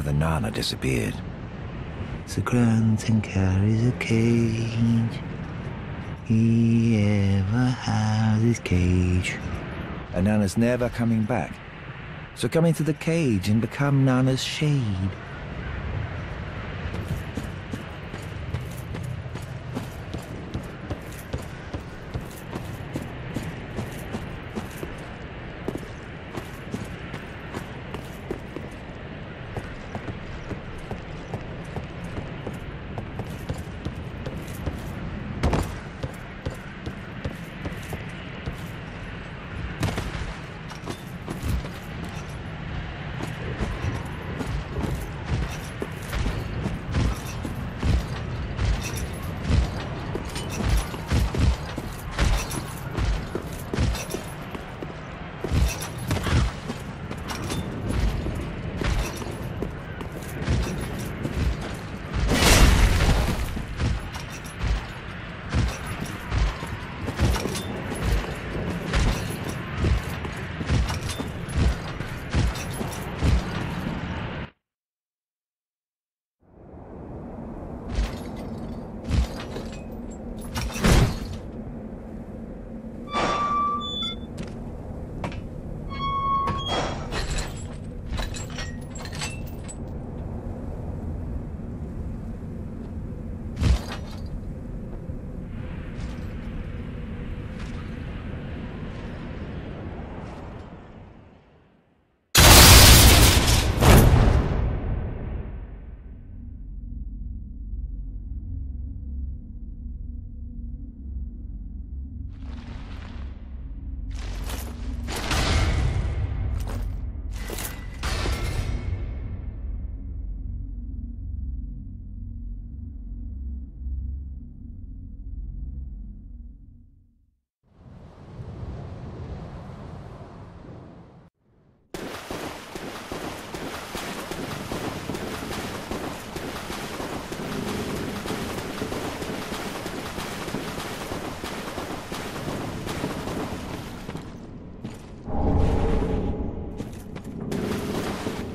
another Nana disappeared. The grunting carries a cage. He ever has his cage. And Nana's never coming back. So come into the cage and become Nana's shade.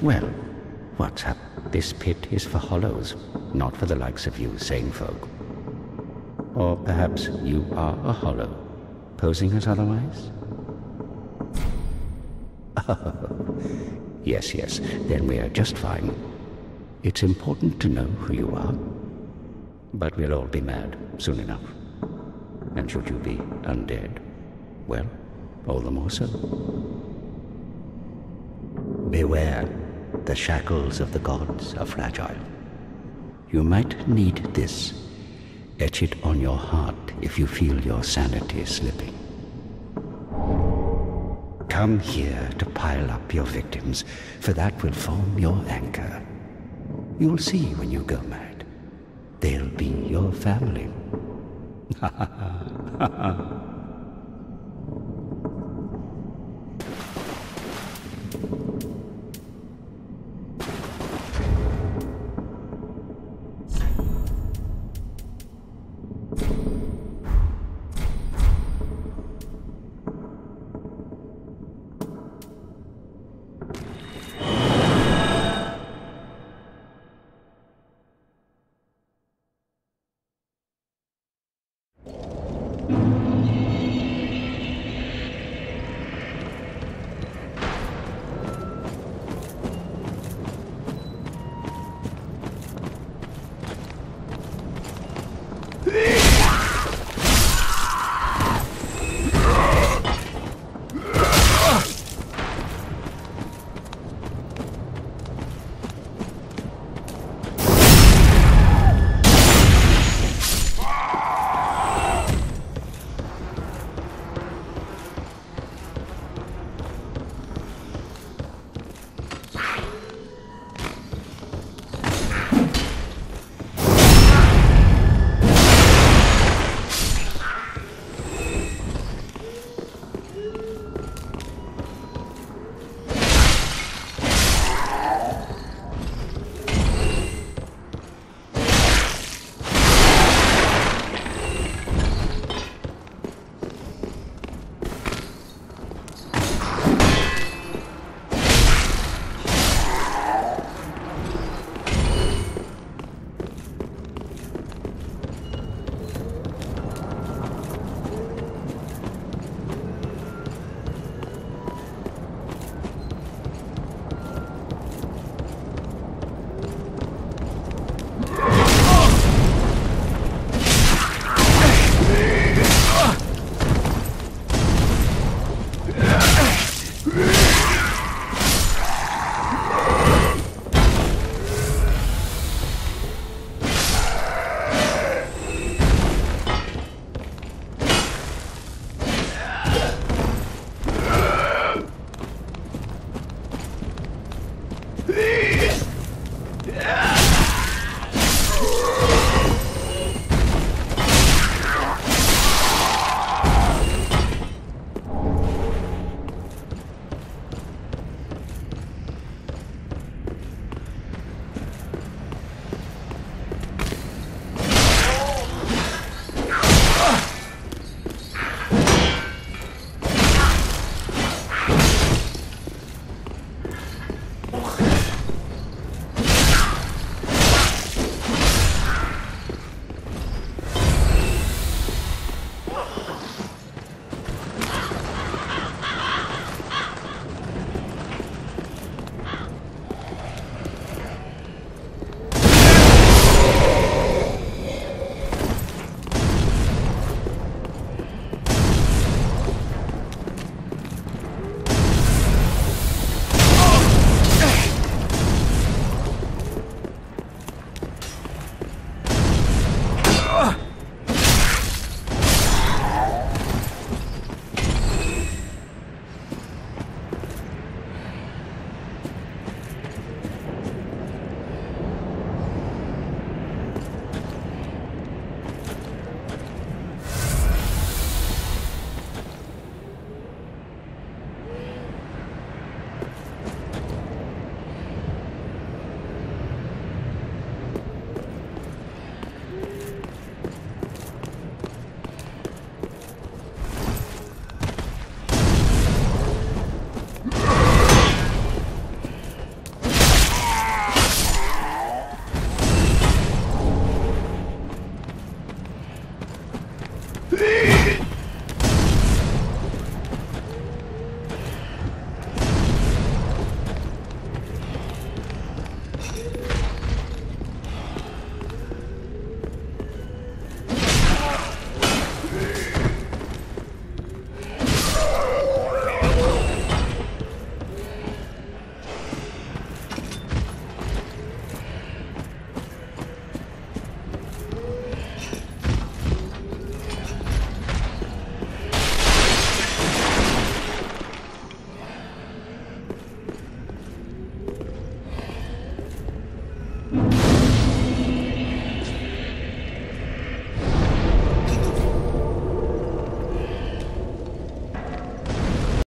Well, what's up? This pit is for hollows, not for the likes of you sane folk. Or perhaps you are a hollow, posing as otherwise? yes, yes, then we are just fine. It's important to know who you are. But we'll all be mad soon enough. And should you be undead, well, all the more so. Beware, the shackles of the gods are fragile. You might need this. Etch it on your heart if you feel your sanity slipping. Come here to pile up your victims, for that will form your anchor. You'll see when you go mad. They'll be your family. Ha ha ha ha.